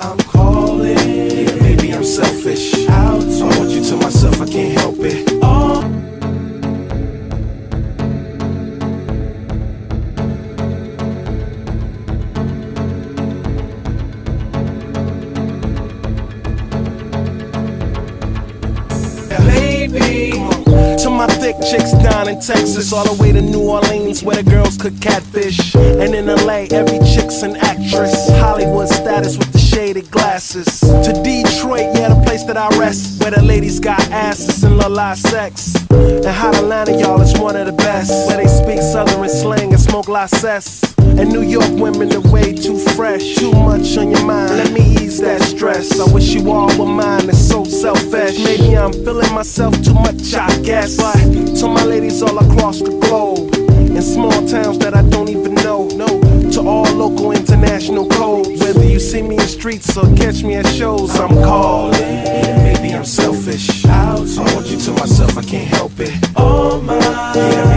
I'm calling. Maybe I'm selfish. My thick chicks down in Texas, all the way to New Orleans, where the girls cook catfish. And in LA, every chick's an actress. Hollywood status with the shaded glasses. To Detroit, yeah, the place that I rest, where the ladies got asses and Lexus. And Hot Atlanta, y'all, is one of the best, where they speak Southern slang and smoke la. And New York women are way too fresh, too much on your mind. Let me ease that stress. I wish you all were mine. It's so selfish. Maybe I'm feeling myself too much, I guess. But to my ladies all across the globe, in small towns that I don't even know, no. To all local international codes, whether you see me in streets or catch me at shows, I'm calling. Maybe I'm selfish. I want you to myself, I can't help it. Oh my. Yeah,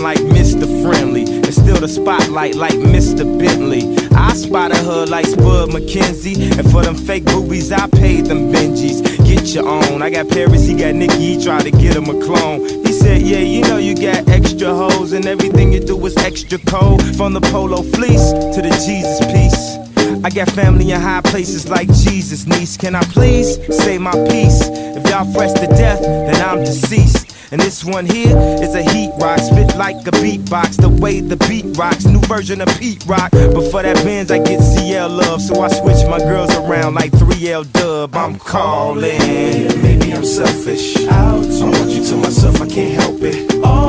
like Mr. Friendly. And still the spotlight like Mr. Bentley. I spotted her like Spud MacKenzie. And for them fake boobies, I paid them Benjis. Get your own. I got Paris, he got Nicky, he tried to get him a clone. He said, Yeah, you know you got extra hoes, and everything you do is extra cold. From the polo fleece to the Jesus piece. I got family in high places like Jesus, niece. Can I please say my piece? If y'all fresh to death, then I'm deceased. And this one here is a heat rock, spit like a beatbox. The way the beat rocks, new version of Pete Rock. But for that Benz, I get CL love, so I switch my girls around like 3L Dub. I'm calling. Maybe I'm selfish. Out. I want you to myself, I can't help it. Oh.